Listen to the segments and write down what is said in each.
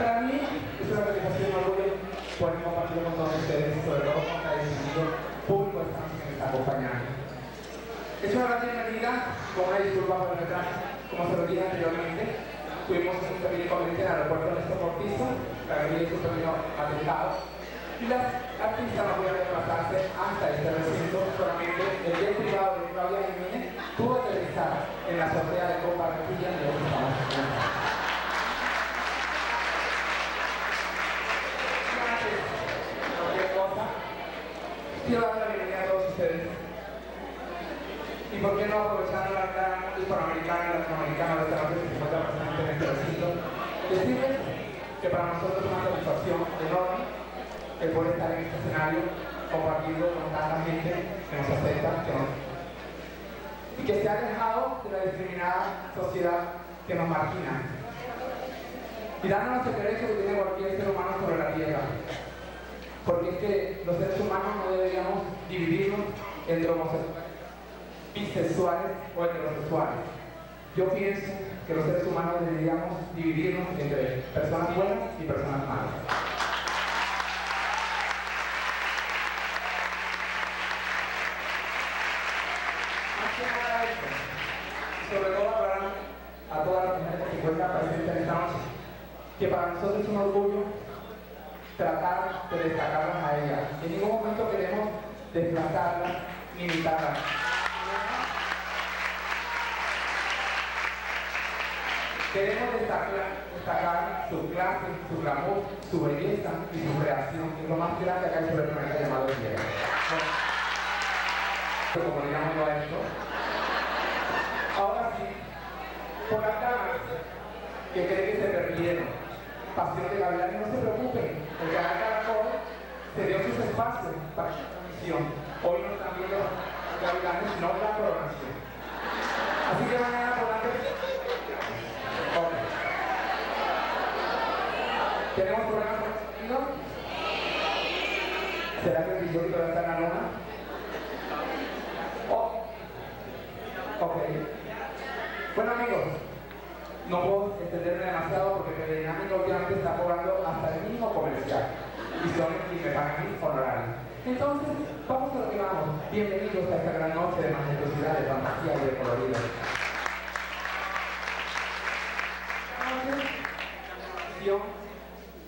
Para mí es una realización un orgullo poder compartirlo con todos ustedes, sobre todo con distinguido público que me está acompañando. Es una gran bienvenida, con una disculpa por retraso, como se lo dije anteriormente, tuvimos un pequeño inconveniente en el aeropuerto Néstor Cortizo, que había un pequeño atentado, y las artistas no pudieron desplazarse hasta este recinto, solamente el jet privado de Claudia Jiménez pudo aterrizar en la azotea de Copa Arquilla de los Estados. cualquier cosa, quiero dar la bienvenida a todos ustedes. Y por qué no aprovechando la gran hispanoamericana y latinoamericana de esta noche que se encuentra presente en este recinto, decirles que para nosotros es una satisfacción enorme el poder estar en este escenario compartiendo con tanta gente que nos acepta que nos, y que se ha alejado de la discriminada sociedad que nos margina y dándonos el derecho que tiene cualquier ser humano sobre la tierra porque es que los seres humanos no deberíamos dividirnos entre homosexuales, bisexuales o heterosexuales. Yo pienso que los seres humanos deberíamos dividirnos entre personas buenas y personas malas. Sobre todo a todas las que encuentran presentes que para nosotros es un orgullo tratar de destacarlas a ellas. En ningún momento queremos desplazarlas ni imitarlas. Queremos destacar, destacar su clase, su glamour, su belleza y su creación, que es lo más grande acá sobre el planeta llamado Tierra. Bueno, como le llamo yo a esto. Ahora sí, por las damas que creen que se perdieron, Pasión de Gavilanes, no se preocupen, el canal Caracol se dio sus espacios para esta transmisión. Hoy no están viendo Gavilanes, sino la programación. Así que mañana por la Ok. ¿Tenemos problemas con el sonido? ¿Será que el video todavía está en la luna? Oh. Ok. Bueno amigos, no puedo extenderme demasiado porque Teledinámica últimamente está cobrando hasta el mínimo comercial y son y me pagan mis honorarios. Entonces, vamos a lo que vamos. Bienvenidos a esta gran noche de majestuosidad, de fantasía y de colorido.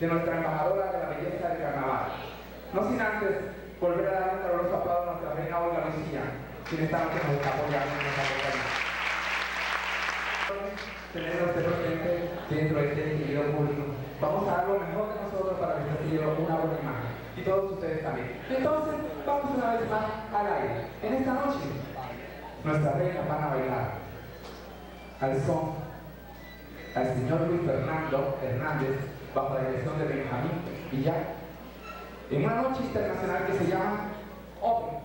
De nuestra embajadora de la belleza del carnaval. No sin antes volver a dar un caluroso aplauso a nuestra reina Olga Lucía, quien esta noche nos está apoyando en esta compañía tener a usted presente dentro de este querido público. Vamos a dar lo mejor de nosotros para que se lleve una buena imagen. Y todos ustedes también. Entonces, vamos una vez más al aire. En esta noche, nuestras reinas van a bailar al son al señor Luis Fernando Hernández bajo la dirección de Benjamín Villar en una noche internacional que se llama Open.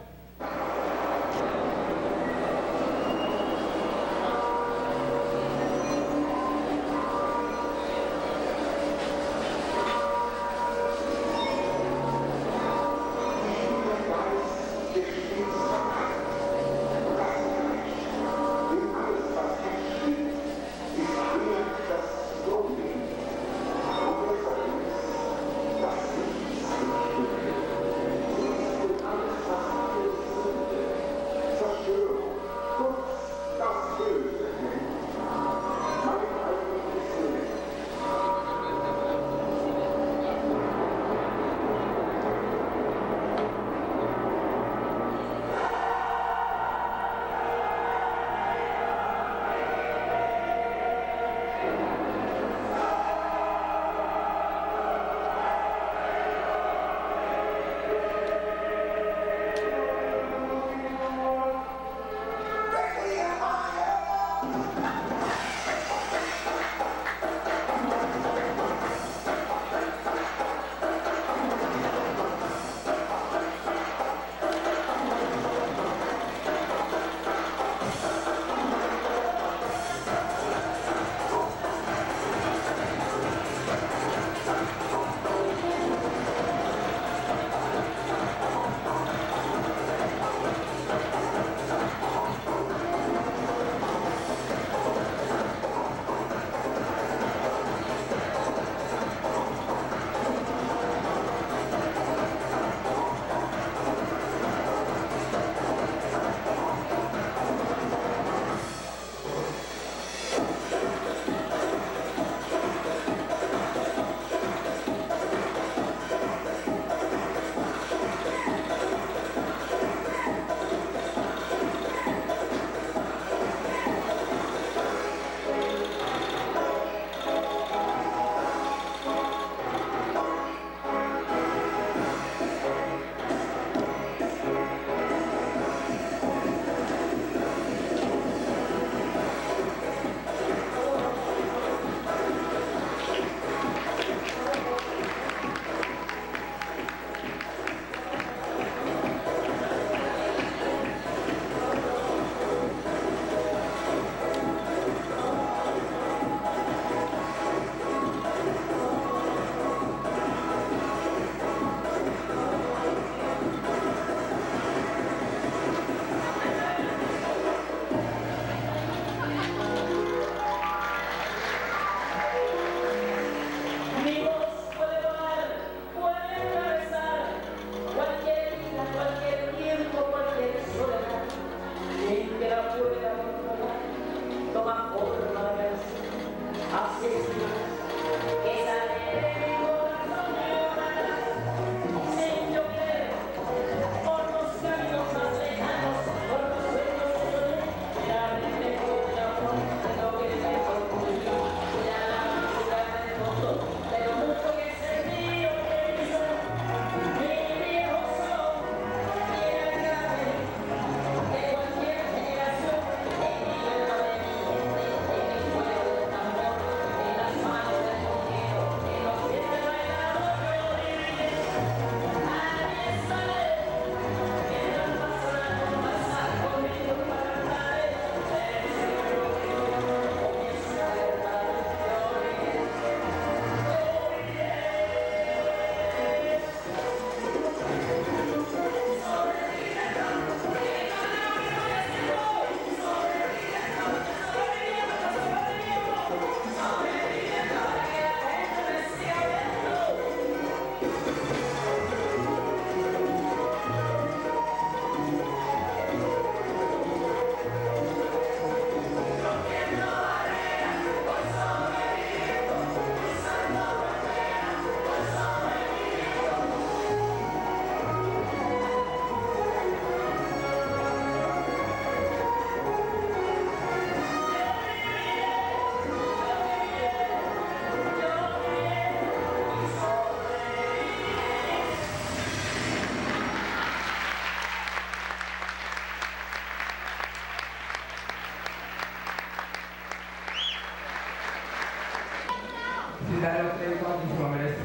sin darle los créditos a se lo merece.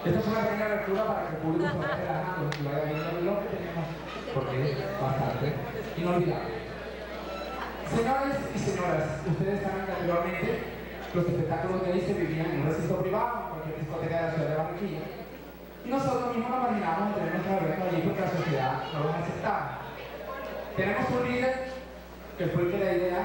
Esta es una pequeña lectura para que el público se vaya relajando, se vaya viendo lo que tenemos, porque es bastante inolvidable. Señores y señoras, ustedes saben que anteriormente los espectáculos de ahí se vivían en un recinto privado, en cualquier discoteca de la ciudad de Barranquilla, y nosotros mismos nos imaginamos tener nuestros eventos allí porque la sociedad no los aceptaba. Tenemos un líder que fue el que la idea...